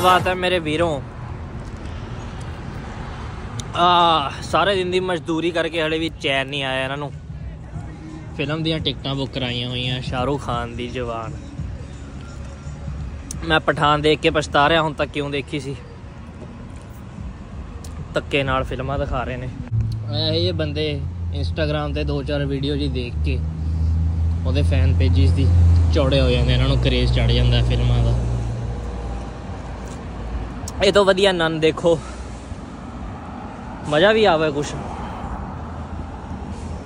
ਬਾਤ ਹੈ ਮੇਰੇ ਵੀਰੋਂ। ਆ, ਸਾਰੇ ਦਿਨ ਦੀ ਮਜ਼ਦੂਰੀ ਕਰਕੇ ਹਲੇ ਵੀ ਚੈਨ ਨਹੀਂ ਆਇਆ ਇਹਨਾਂ ਨੂੰ। ਫਿਲਮ ਦੀਆਂ ਟਿਕਟਾਂ ਬੁੱਕ ਕਰਾਈਆਂ ਹੋਈਆਂ, ਸ਼ਾਹਰੁਖ ਖਾਨ ਦੀ ਜਵਾਨ। ਮੈਂ ਪਠਾਨ ਦੇਖ ਕੇ ਪਛਤਾ ਰਿਹਾ, ਹੁਣ ਤੱਕ ਕਿਉਂ ਦੇਖੀ ਸੀ। ਧੱਕੇ ਨਾਲ ਫਿਲਮਾਂ ਦਿਖਾ ਰਹੇ ਨੇ। ਇਹ ਜਿਹੇ ਬੰਦੇ ਇੰਸਟਾਗ੍ਰam ਤੇ ਦੋ ਚਾਰ ਵੀਡੀਓ ਜੀ ਦੇਖ ਕੇ, ਉਹਦੇ ਫੈਨ ਪੇਜਿਸ ਦੀ ਚੌੜੇ ਹੋ ਜਾਂਦੇ ਇਹਨਾਂ ਨੂੰ ਕਰੇਜ਼ ਚੜ ਜਾਂਦਾ ਫਿਲਮਾਂ ਦਾ। ਇਹ ਤੋਂ ਵਧੀਆ ਨਨ ਦੇਖੋ। ਮਜ਼ਾ ਵੀ ਆਵੇ ਕੁਛ।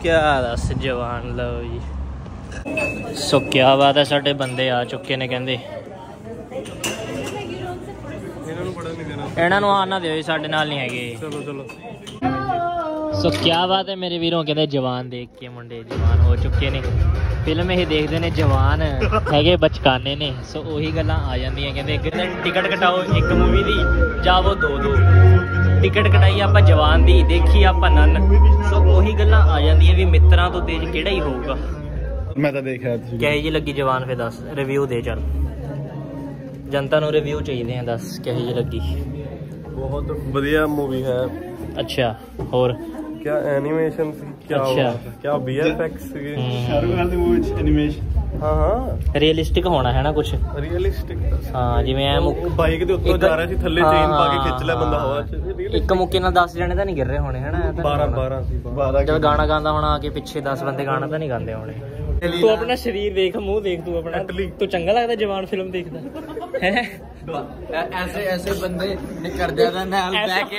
ਕਿਆ ਦੱਸ ਜਵਾਨ ਲਓ ਜੀ। ਸੋ ਕਿਆ ਬਾਤ ਹੈ ਸਾਡੇ ਬੰਦੇ ਆ ਚੁੱਕੇ ਨੇ ਕਹਿੰਦੇ। ਇਹਨਾਂ ਨੂੰ ਪੜਾ ਨਹੀਂ ਦੇਣਾ। ਇਹਨਾਂ ਨੂੰ ਆਉਣ ਨਾ ਦਿਓ ਜੀ, ਸਾਡੇ ਨਾਲ ਨਹੀਂ ਹੈਗੇ। ਚਲੋ ਚਲੋ। ਸੋ ਕਿਆ ਬਾਤ ਹੈ ਮੇਰੇ ਵੀਰੋਂ ਕਹਿੰਦੇ ਜਵਾਨ ਦੇਖ ਕੇ ਮੁੰਡੇ ਜਵਾਨ ਹੋ ਚੁੱਕੇ ਨੇ ਫਿਲਮ ਇਹ ਦੇਖਦੇ ਨੇ ਜਵਾਨ ਹੈਗੇ ਬਚਕਾਨੇ ਨੇ ਸੋ ਉਹੀ ਗੱਲਾਂ ਆ ਜਾਂਦੀਆਂ ਕਹਿੰਦੇ ਕਹਿੰਦੇ ਟਿਕਟ ਕਟਾਓ ਇੱਕ ਮੂਵੀ ਦੀ ਜਾਵੋ ਦੋ ਦੋ ਟਿਕਟ ਕਟਾਈ ਆਪਾਂ ਜਵਾਨ ਦੀ ਦੇਖੀ ਆਪਾਂ ਨਨ ਸੋ ਉਹੀ ਗੱਲਾਂ ਆ ਜਾਂਦੀਆਂ ਵੀ ਮਿੱਤਰਾਂ ਤੋਂ ਤੇਜ਼ ਕਿਹੜਾ ਹੀ ਹੋਊਗਾ ਮੈਂ ਤਾਂ ਦੇਖਿਆ ਤੁਸੀਂ। ਕਿਹੋ ਜੀ ਲੱਗੀ ਜਵਾਨ ਫੇ ਦੱਸ। ਰਿਵਿਊ ਦੇ ਚੱਲ। ਜਨਤਾ ਨੂੰ ਰਿਵਿਊ ਚਾਹੀਦੇ ਆ ਦੱਸ। ਕਿਹੋ ਜੀ ਲੱਗੀ ਬਹੁਤ ਵਧੀਆ ਮੂਵੀ ਹੈ। ਅੱਛਾ ਹੋਰ? ਕਿਆ ਐਨੀਮੇਸ਼ਨ ਸੀ? ਕਿਆ ਅੱਛਾ। ਬਾਤ ਹੈ, ਕਿਆ ਵੀਐਫਐਕਸ ਸੀ ਹਮ, ਖਾਨ ਦੀ ਮੂਵੀ ਵਿੱਚ ਐਨੀਮੇਸ਼ਨ ਹਾਂ ਹਾਂ। ਰੀਅਲਿਸਟਿਕ ਹੋਣਾ ਹੈ ਨਾ ਕੁਝ ਰੀਅਲਿਸਟਿਕ ਹਾਂ ਜਿਵੇਂ ਐ ਮੁੱਕ ਬਾਈਕ ਦੇ ਉੱਤੋਂ ਜਾ ਰਿਹਾ ਸੀ ਥੱਲੇ ਹਾਂ, ਚੇਨ ਪਾ ਕੇ ਹਾਂ, ਖਿੱਚ ਲਿਆ ਬੰਦਾ ਹਾਂ। ਹਵਾ 'ਚ। ਇੱਕ ਮੁੱਕੇ ਨਾਲ 10 ਜਣੇ ਤਾਂ ਨਹੀਂ ਗਿਰ ਰਹੇ ਹੋਣੇ ਹਨਾ ਇਹ ਤਾਂ 12 ਨਹੀਂ ਹੋਣਾ। 12 ਸੀ 12 ਜਦ ਗਾਣਾ ਗਾਉਂਦਾ ਹੋਣਾ ਆ ਕੇ ਪਿੱਛੇ 10 ਬੰਦੇ ਗਾਣਾ ਤਾਂ ਨਹੀਂ ਗਾਉਂਦੇ ਹੋਣੇ। ਤੂੰ ਆਪਣਾ ਸਰੀਰ ਦੇਖ ਮੂੰਹ ਦੇਖ ਤੂੰ ਆਪਣਾ। ਤੂੰ ਚੰਗਾ ਲੱਗਦਾ ਜਵਾਨ ਫਿਲਮ ਦੇਖਦਾ।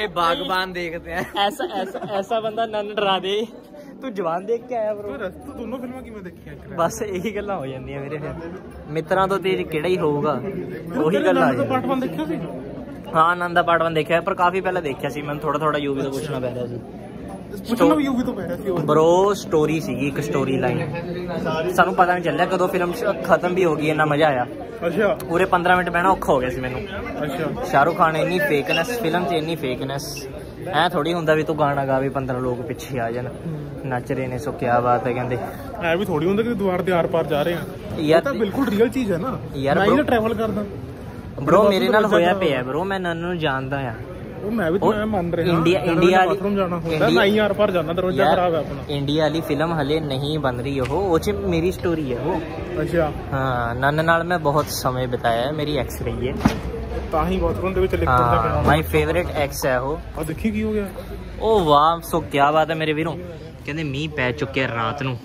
ਬਾਗਬਾਨ ਦੇਖਦੇ ਹੋ ਜਾਂਦੀਆਂ ਮੇਰੇ ਮਿੱਤਰਾਂ ਤੋਂ ਤੇਜ ਕਿਹੜਾ ਹੀ ਹੋਊਗਾ? ਉਹੀ ਗੱਲਾਂ ਆ ਪਾਟਵਨ ਦੇਖਿਆ ਸੀ? ਹਾਂ ਆਨੰਦ ਦਾ ਪਾਟਵਨ ਦੇਖਿਆ ਪਰ ਕਾਫੀ ਪਹਿਲਾਂ ਦੇਖਿਆ ਸੀ ਮੈਨੂੰ ਥੋੜਾ ਥੋੜਾ ਯੂਵੀ ਤੋਂ ਪੁੱਛਣਾ ਪੈ ਰਿਹਾ ਸੀ। ਪੁੱਛਣਾ ਸਟੋਰੀ ਸੀਗੀ ਇੱਕ ਸਟੋਰੀ ਲਾਈਨ ਸਾਨੂੰ ਪਤਾ ਨਹੀਂ ਚੱਲਿਆ ਕਦੋਂ ਫਿਲਮ ਖਤਮ ਵੀ ਹੋ ਗਈ ਇੰਨਾ ਮਜ਼ਾ ਆਇਆ। ਅੱਛਾ। ਪੂਰੇ 15 ਮਿੰਟ ਬਹਿਣਾ ਔਖਾ ਹੋ ਗਿਆ ਸੀ ਮੈਨੂੰ। ਅੱਛਾ। ਸ਼ਾਹਰੁਖ ਖਾਨ ਇੰਨੀ ਫੇਕਨੈਸ ਫਿਲਮ 'ਚ ਇੰਨੀ ਫੇਕਨੈਸ ਐ ਥੋੜੀ ਹੁੰਦਾ ਵੀ ਤੂੰ ਗਾਣਾ ਗਾ ਵੀ 15 ਲੋਕ ਪਿੱਛੇ ਆ ਜਾਣ ਨੱਚ ਰਹੇ ਨੇ ਸੋ ਕਿਆ ਬਾਤ ਹੈ ਕਹਿੰਦੇ। ਐ ਵੀ ਥੋੜੀ ਹੁੰਦਾ ਕਿ ਦੁਆਰ ਦੇ ਆਰ ਪਾਰ ਜਾ ਰਹੇ ਆ। ਯਾਰ ਤਾਂ ਬਿਲਕੁਲ ਰੀਅਲ ਚੀਜ਼ ਹੈ ਨਾ। ਯਾਰ ਮੈਂ ਟਰੈਵਲ ਕਰਦਾ। ਬ్రో ਮੇਰੇ ਨਾਲ ਹੋਇਆ ਪਿਆ ਬ్రో ਮੈਂ ਨੰਨ ਨੂੰ ਜਾਣਦਾ ਆ। ਉਹ ਮੈਂ ਵੀ ਤਾਂ ਮੰਨ ਰਿਹਾ ਇੰਡੀਆ- ਇੰਡੀਆ ਵਾਲੀ- ਬਾਥਰੂਮ ਜਾਣਾ ਹੁੰਦਾ ਮੈਂ ਆਰ ਪਾਰ ਜਾਂਦਾ ਦਰਵਾਜ਼ਾ ਯਾਰ, ਖਰਾਬ ਹੈ ਆਪਣਾ। ਇੰਡੀਆ ਵਾਲੀ ਫਿਲਮ ਹਲੇ ਨਹੀਂ ਬਣ ਰਹੀ ਉਹ। ਉਹ 'ਚ ਮੇਰੀ ਸਟੋਰੀ ਹੈ ਉਹ। ਅੱਛਾ। ਹਾਂ ਨੰਨ ਨਾਲ ਮੈਂ ਬਹੁਤ ਸਮੇਂ ਬਿਤਾਇਆ ਹੈ ਮੇਰੀ ਐਕਸ ਰਹੀ ਹੈ। ਤਾਂ ਹੀ ਬਾਥਰੂਮ ਦੇ ਵਿੱਚ ਲਿਖ ਦਿੰਦਾ ਹਾਂ ਪਿਆ ਮਾਈ ਫੇਵਰਿਟ ਐਕਸ ਹੈ ਉਹ। ਆ ਦੇਖੀ ਕੀ ਹੋ ਗਿਆ? ਉਹ ਵਾਹ ਸੋ ਕਿਆ ਬਾਤ ਹੈ ਮੇਰੇ ਵੀਰੋਂ। ਕਹਿੰਦੇ ਮੀਂਹ ਪੈ ਚੁੱਕਿਆ ਰਾਤ ਨੂੰ।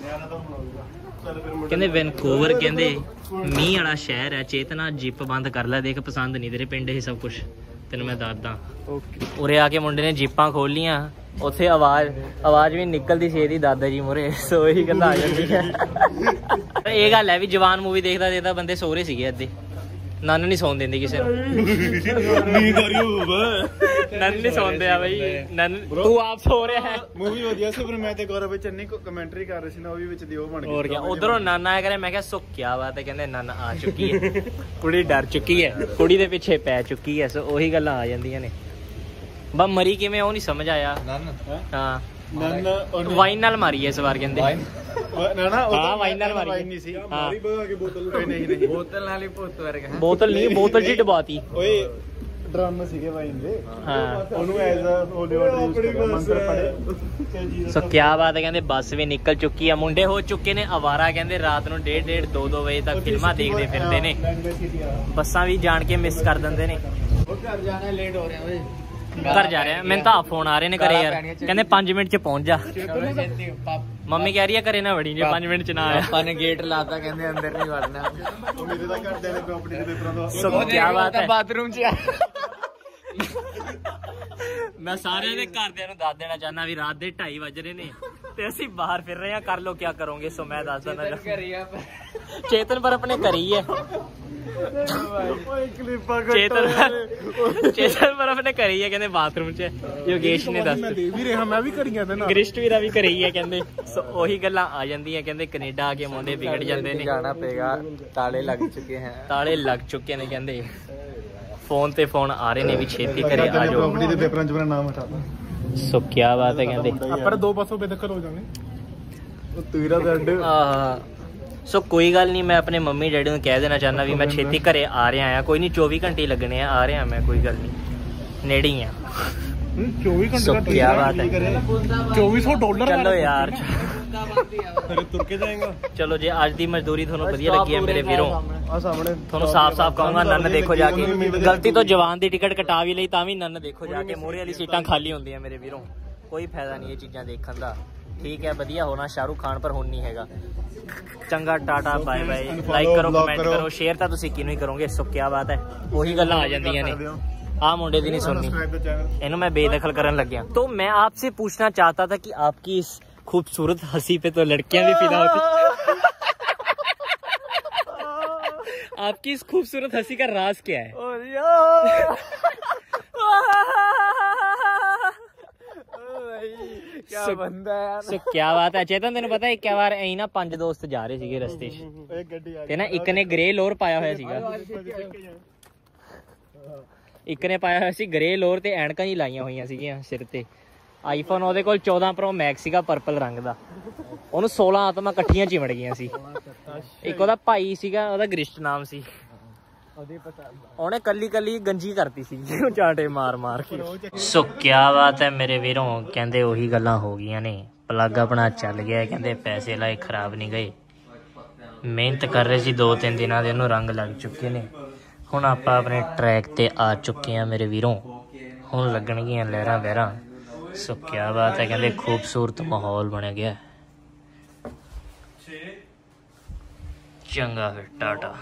ਕਹਿੰਦੇ ਵੈਨਕੂਵਰ ਕਹਿੰਦੇ ਮੀਂਹ ਵਾਲਾ ਸ਼ਹਿਰ ਹੈ ਚੇਤਨਾ ਜਿੱਪ ਬੰਦ ਕਰ ਲੈ ਦੇਖ ਪਸੰਦ ਨਹੀਂ ਤੇਰੇ ਪਿੰਡ ਇਹ ਸਭ ਕੁਝ ਤੈਨੂੰ ਮੈਂ ਦੱਸਦਾ। ਓਕੇ ਉਰੇ ਆ ਕੇ ਮੁੰਡੇ ਨੇ ਜੀਪਾਂ ਖੋਲੀਆਂ ਉੱਥੇ ਆਵਾਜ਼ ਆਵਾਜ਼ ਵੀ ਨਿਕਲਦੀ ਸੀ ਇਹਦੀ ਦਾਦਾ ਜੀ ਮੁਰੇ ਸੋ ਇਹੀ ਗੱਲਾਂ ਆ ਜਾਂਦੀਆਂ ਇਹ ਗੱਲ ਹੈ ਵੀ ਜਵਾਨ ਮੂਵੀ ਦੇਖਦਾ ਦੇਖਦਾ ਬੰਦੇ ਸੋ ਰਹੇ ਸੀਗੇ ਅੱਧੇ। ਨੰਨ ਨਹੀਂ ਸੌਣ ਦਿੰਦੀ ਕਿਸੇ ਨੂੰ। ਨੀਂਦ ਆ ਰਹੀ ਹੋਊਗਾ ਨੰਨ ਨਹੀਂ ਸੌਂਦੇ ਆ ਬਈ। ਨੰਨ ਤੂੰ ਆਪ ਸੋ ਰਿਹਾ ਹੈ। ਮੂਵੀ ਵਧੀਆ ਸੀ ਪਰ ਮੈਂ ਤੇ ਗੌਰਵ ਵਿੱਚ ਇੰਨੀ ਕਮੈਂਟਰੀ ਕਰ ਰਹੇ ਸੀ ਨਾ ਉਹ ਵੀ ਵਿੱਚ ਦੀ ਬਣ ਗਈ ਹੋਰ ਕੀ ਉਧਰੋਂ ਨਾਨਾ ਆਇਆ ਕਰੇ ਮੈਂ ਕਿਹਾ ਸੁੱਕ ਕਿਆ ਬਾਤ ਹੈ ਕਹਿੰਦੇ ਨੰਨ ਆ ਚੁੱਕੀ ਹੈ। ਕੁੜੀ ਡਰ ਚੁੱਕੀ ਹੈ ਕੁੜੀ ਦੇ ਪਿੱਛੇ ਪੈ ਚੁੱਕੀ ਹੈ ਸੋ ਉਹੀ ਗੱਲਾਂ ਆ ਜਾਂਦੀਆਂ ਨੇ। ਬਾ ਮਰੀ ਕਿਵੇਂ ਉਹ ਨਹੀਂ ਸਮਝ ਆਇਆ। ਨੰਨ ਹਾਂ? ਨੰਨ ਵਾਈਨ ਨਾਲ ਮਾਰੀ ਇਸ ਵਾਰ ਕਹਿੰਦੇ। ਨਾ ਨਾ ਹਾਂ ਵਾਈਨ ਨਾਲ ਮਾਰੀ ਨਹੀਂ ਸੀ। ਮਾਰੀ ਬਗਾ ਕੇ ਬੋਤਲ ਨਹੀਂ ਨਹੀਂ ਬੋਤਲ ਨਾਲ ਹੀ ਭੂਤ ਵਰਗਾ। ਬੋਤਲ ਨਹੀਂ ਬੋਤਲ ਜੀ ਡਬਾਤੀ। ਓਏ ਡਰਮ ਸੀਗੇ ਵਾਈਨ ਦੇ ਹਾਂ ਉਹਨੂੰ as a holy water use ਮੰਤਰ ਪੜੇ ਸੋ ਕੀ ਬਾਤ ਹੈ ਕਹਿੰਦੇ ਬੱਸ ਵੀ ਨਿਕਲ ਚੁੱਕੀ ਆ ਮੁੰਡੇ ਹੋ ਚੁੱਕੇ ਨੇ ਆਵਾਰਾ ਕਹਿੰਦੇ ਰਾਤ ਨੂੰ 1:30 2 2 ਵਜੇ ਤੱਕ ਫਿਲਮਾਂ ਦੇਖਦੇ ਫਿਰਦੇ ਨੇ ਬੱਸਾਂ ਵੀ ਜਾਣ ਕੇ ਮਿਸ ਕਰ ਦਿੰਦੇ ਨੇ ਘਰ ਜਾਣਾ ਲੇਟ ਹੋ ਰਿਹਾ ਓਏ ਘਰ ਜਾ ਰਿਹਾ ਮੈਨੂੰ ਤਾਂ ਫੋਨ ਆ ਰਹੇ ਨੇ ਘਰੇ ਯਾਰ ਕਹਿੰਦੇ 5 ਮਿੰਟ ਚ ਪਹੁੰਚ ਜਾ ਮੰਮੀ ਕਹਿ ਰਹੀ ਹੈ ਘਰੇ ਨਾ ਵੜੀ ਜੇ 5 ਮਿੰਟ ਚ ਨਾ ਆਇਆ ਆਪਾਂ ਨੇ ਗੇਟ ਲਾਤਾ ਕਹਿੰਦੇ ਅੰਦਰ ਨਹੀਂ ਵੜਨਾ ਮੇਰੇ ਤਾਂ ਘਰ ਦੇ ਨੇ ਪ੍ਰਾਪਰਟੀ ਦੇ ਪੇਪਰਾਂ ਦਾ ਸੋ ਕੀ ਬਾਤ ਹੈ ਬਾਥਰੂਮ ਚ ਮੈਂ ਸਾਰਿਆਂ ਦੇ ਘਰਦਿਆਂ ਨੂੰ ਦੱਸ ਦੇਣਾ ਚਾਹੁੰਦਾ ਵੀ ਰਾਤ ਦੇ 2:30 ਵਜ ਰਹੇ ਨੇ ਤੇ ਅਸੀਂ ਬਾਹਰ ਫਿਰ ਰਹੇ ਹਾਂ। ਕਰ ਲੋ ਕੀ ਕਰੋਗੇ? ਸੋ ਮੈਂ ਦੱਸ ਦਿੰਦਾ ਚੇਤਨ ਪਰ ਆਪਣੇ ਘਰ ਹੀ ਹੈ। ਚੇਤਨ ਚੇਤਨ ਪਰ ਆਪਣੇ ਘਰ ਹੀ ਹੈ ਕਹਿੰਦੇ ਬਾਥਰੂਮ 'ਚ ਯੋਗੇਸ਼ ਨੇ ਦੱਸ ਵੀ ਰਿਹਾ ਮੈਂ ਵੀ ਕਰੀਆਂ ਤੇ ਨਾ ਗ੍ਰਿਸ਼ਟ ਵੀਰਾ ਵੀ ਕਰੀ ਹੈ ਕਹਿੰਦੇ। ਸੋ ਉਹੀ ਗੱਲਾਂ ਆ ਜਾਂਦੀਆਂ ਕਹਿੰਦੇ ਕੈਨੇਡਾ ਆ ਕੇ ਮੁੰਡੇ ਵਿਗੜ ਜਾਂਦੇ ਨੇ। ਜਾਣਾ ਪਏਗਾ ਤਾਲੇ ਲੱਗ ਚੁੱਕੇ ਹਨ ਤਾਲੇ ਲੱਗ ਚੁੱਕੇ ਨੇ ਕਹਿੰਦੇ। ਫੋਨ ਤੇ ਫੋਨ ਆ ਰਹੇ ਨੇ ਵੀ ਛੇਤੀ ਘਰੇ ਆ ਜਾਓ। ਪ੍ਰਾਪਰਟੀ ਦੇ ਪੇਪਰਾਂ 'ਚ ਮੇਰਾ ਨਾਮ ਹਟਾਤਾ ਸੋ ਕੀ ਬਾਤ ਹੈ ਕਹਿੰਦੇ। ਆਪਾਂ ਦੋ ਪਾਸੋਂ ਬੇਦਖਲ ਹੋ ਜਾਣੇ ਉਹ ਤੀਰਾ ਦੰਡ ਆਹ ਸੋ ਕੋਈ ਗੱਲ ਨਹੀਂ ਮੈਂ ਆਪਣੇ ਮੰਮੀ ਡੈਡੀ ਨੂੰ ਕਹਿ ਦੇਣਾ ਚਾਹੁੰਦਾ ਵੀ ਮੈਂ ਛੇਤੀ ਘਰੇ ਆ ਰਿਹਾ ਆ ਕੋਈ ਨਹੀਂ 24 ਘੰਟੇ ਲੱਗਣੇ ਆ ਆ ਰਿਹਾ ਮੈਂ ਕੋਈ ਗੱਲ ਨਹੀਂ। ਨੇੜੇ ਹੀ ਆ। 24 ਘੰਟੇ ਸੋ ਦਾ ਕੀ ਬਾਤ ਹੈ। 2400 ਡਾਲਰ ਚਲੋ ਯਾਰ ਅਰੇ ਤੁਰ ਕੇ ਜਾਏਗਾ ਚਲੋ ਜੇ ਅੱਜ ਦੀ ਮਜ਼ਦੂਰੀ ਤੁਹਾਨੂੰ ਵਧੀਆ ਲੱਗੀ ਹੈ ਮੇਰੇ ਵੀਰੋ ਆ ਸਾਹਮਣੇ ਤੁਹਾਨੂੰ ਸਾਫ਼-ਸਾਫ਼ ਕਹੂੰਗਾ ਨੰਨ ਦੇਖੋ ਜਾ ਕੇ ਗਲਤੀ ਤੋਂ ਜਵਾਨ ਦੀ ਟਿਕਟ ਕਟਾ ਵੀ ਲਈ ਤਾਂ ਵੀ ਨੰਨ ਦੇਖੋ ਜਾ ਕੇ ਮੋਰੇ ਵਾਲੀ ਸੀਟਾਂ ਖਾਲੀ ਹੁੰਦੀਆਂ ਮੇਰੇ ਵੀਰੋ ਕੋਈ ਫਾਇਦਾ ਨਹੀਂ ਇਹ ਚੀਜ਼ਾਂ ਦੇਖਣ ਦਾ ਠੀਕ ਹੈ ਵਧੀਆ ਹੋਣਾ ਸ਼ਾਹਰੁਖ ਖਾਨ ਪਰ ਹੁਣ ਨਹੀਂ ਹੈਗਾ ਚੰਗਾ ਟਾਟਾ ਬਾਏ ਬਾਏ ਲਾਈਕ ਕਰੋ block ਕਮੈਂਟ ਕਰੋ। ਕਰੋ ਸ਼ੇਅਰ ਤਾਂ ਤੁਸੀਂ ਕਿਹਨੂੰ ਹੀ ਕਰੋਗੇ ਸੋ ਕੀ ਬਾਤ ਹੈ ਉਹੀ ਗੱਲਾਂ ਆ ਜਾਂਦੀਆਂ ਨੇ ਆ ਮੁੰਡੇ ਦੀ ਨਹੀਂ ਸੁਣਨੀ ਸਬਸਕ੍ਰਾਈਬ ਦਾ ਚੈਨਲ इन्हों मैं बेदखल करने लग गया तो मैं आपसे पूछना चाहता था कि आपकी इस खूबसूरत हंसी पे तो लड़कियां भी फिदा होती आपकी इस खूबसूरत हंसी का राज क्या है क्या बंदा है यार ਸੋ ਕੀ ਬਾਤ ਹੈ ਚੇਤਨ ਤੈਨੂੰ ਪਤਾ ਇੱਕ ਵਾਰ ਐਂ ਨਾ ਪੰਜ ਦੋਸਤ ਜਾ ਰਹੇ ਸੀਗੇ ਰਸਤੇ 'ਚ ਇਹ ਗੱਡੀ ਆ ਤੇ ਨਾ ਇੱਕ ਨੇ ਗ੍ਰੇ ਲੋਰ ਪਾਇਆ ਹੋਇਆ ਸੀਗਾ ਇੱਕ ਨੇ ਪਾਇਆ ਹੋਇਆ ਸੀ ਗ੍ਰੇ ਲੋਰ ਤੇ ਐਨਕਾਂ ਹੀ ਲਾਈਆਂ ਹੋਈਆਂ ਸੀਗੀਆਂ ਸਿਰ ਤੇ ਆਈਫੋਨ ਉਹਦੇ ਕੋਲ 14 ਪ੍ਰੋ ਮੈਕਸ ਸੀਗਾ ਪਰਪਲ ਰੰਗ ਦਾ। ਉਹਨੂੰ 16 ਆਤਮਾ ਇਕੱਠੀਆਂ ਚਿਮੜ ਗਈਆਂ ਸੀ। ਇੱਕ ਉਹਦਾ ਭਾਈ ਸੀਗਾ, ਉਹਦਾ ਗ੍ਰਿਸ਼ਟ ਨਾਮ ਸੀ। ਉਹਨੇ ਕੱਲੀ ਕੱਲੀ ਗੰਜੀ ਕਰਤੀ ਸੀ ਚਾਟੇ ਮਾਰ ਮਾਰ ਕੇ। ਸੋ ਕੀ ਬਾਤ ਹੈ ਮੇਰੇ ਵੀਰੋਂ, ਕਹਿੰਦੇ ਉਹੀ ਗੱਲਾਂ ਹੋ ਗਈਆਂ ਨੇ। ਪਲੱਗ ਆਪਣਾ ਚੱਲ ਗਿਆ, ਕਹਿੰਦੇ ਪੈਸੇ ਲਾਏ, ਖਰਾਬ ਨਹੀਂ ਗਏ। ਮਿਹਨਤ ਕਰ ਰਹੇ ਸੀ ਦੋ ਤਿੰਨ ਦਿਨਾਂ ਦੇ ਉਹਨੂੰ ਰੰਗ ਲੱਗ ਚੁੱਕੇ ਨੇ। ਹੁਣ ਆਪਾਂ ਆਪਣੇ ਟਰੈਕ ਤੇ ਆ ਚੁੱਕੇ ਆ ਮੇਰੇ ਵੀਰੋਂ। ਹੁਣ ਲੱਗਣਗੀਆਂ ਲਹਿਰਾਂ ਵਹਿਰਾਂ ਸੋ ਕੀ ਬਾਤ ਹੈ ਕਹਿੰਦੇ ਖੂਬਸੂਰਤ ਮਾਹੌਲ ਬਣ ਗਿਆ। ਚੰਗਾ ਫਿਰ ਟਾਟਾ।